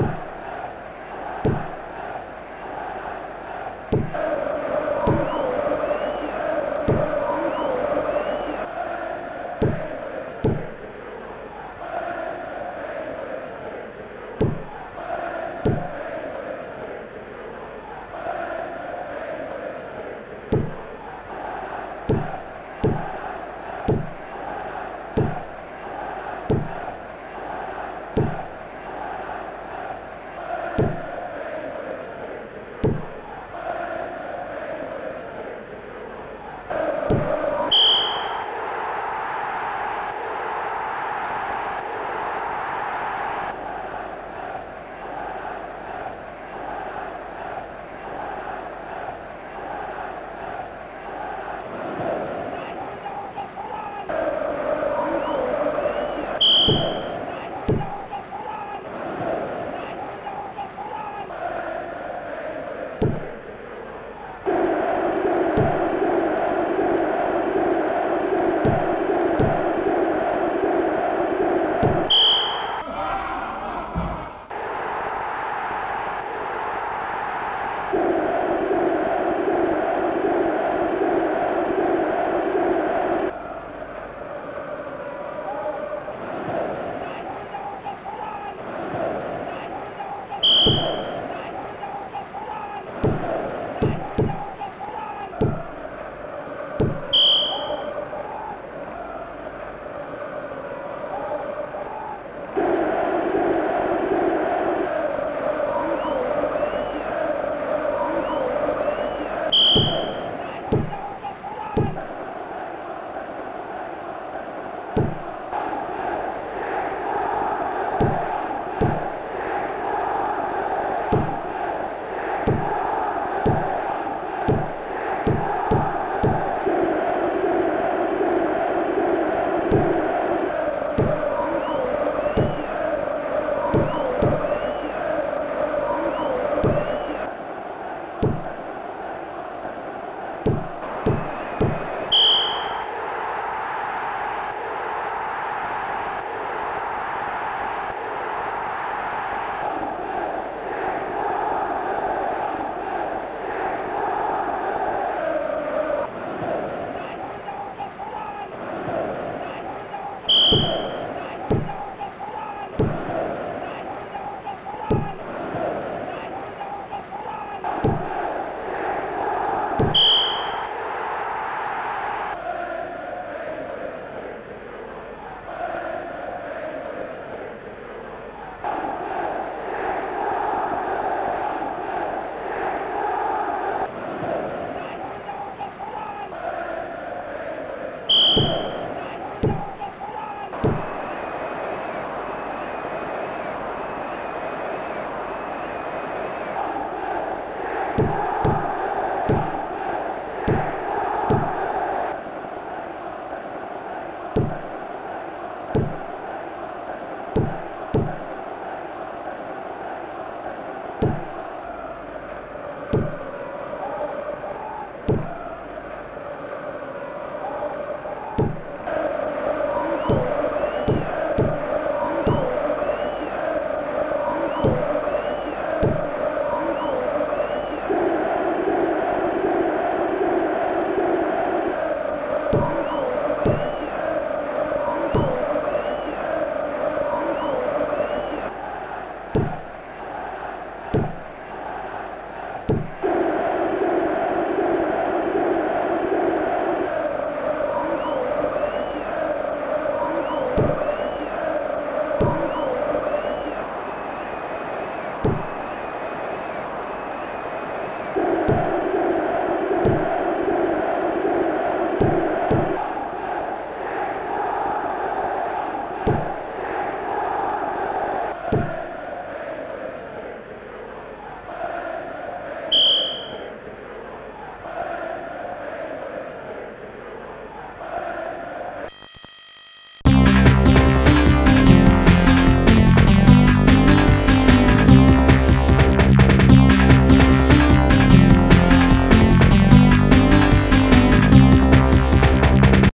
up. Stop. Bye. You